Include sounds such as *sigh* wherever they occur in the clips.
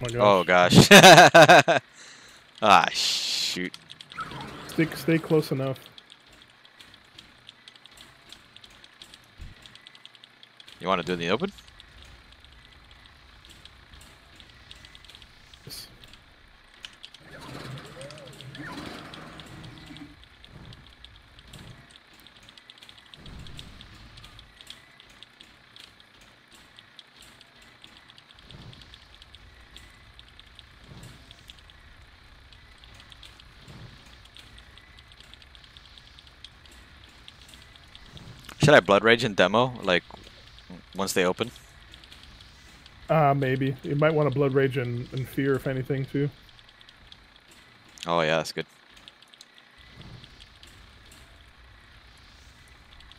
my Oh gosh. gosh. *laughs* ah shoot. Stick, stay close enough. You want to do it in the open? Should I blood rage in demo like once they open? Uh, maybe. You might want to blood rage and, and fear, if anything, too. Oh yeah, that's good.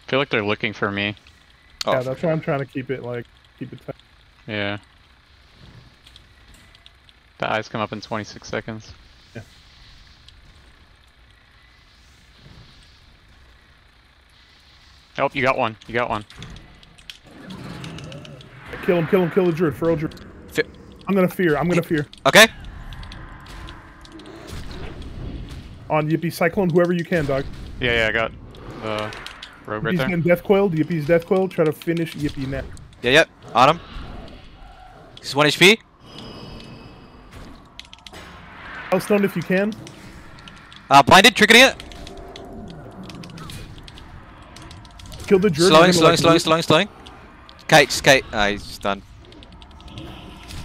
I feel like they're looking for me. Oh, yeah, that's why I'm trying to keep it like keep it tight. Yeah. The eyes come up in 26 seconds. Oh, you got one. You got one. Kill him, kill him, kill the druid, throw druid. Fe- I'm gonna fear. I'm gonna fear. okay. On Yippee Cyclone, whoever you can, dog. Yeah, yeah, I got the rogue right Yippie's there. getting death coiled. Yippie's death coiled. Try to finish Yippee neck. Yeah, yep. On him. He's one HP. Healthstone if you can. Uh, blinded, triggering it. Kill the druid. Slowing, slowing, gonna, slowing, slowing, slowing. Kite, just kite. Ah, he's done.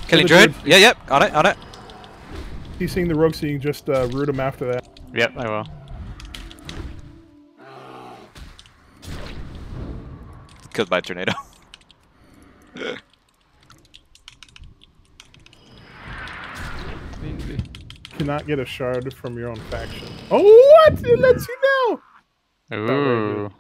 Killing the druid. druid. Yeah, yep. On it, on it. He's seeing the rogue, so you can just uh, root him after that. Yep, I will. Killed by a tornado. *laughs* Cannot get a shard from your own faction. Oh, what? It lets you know. Ooh. good.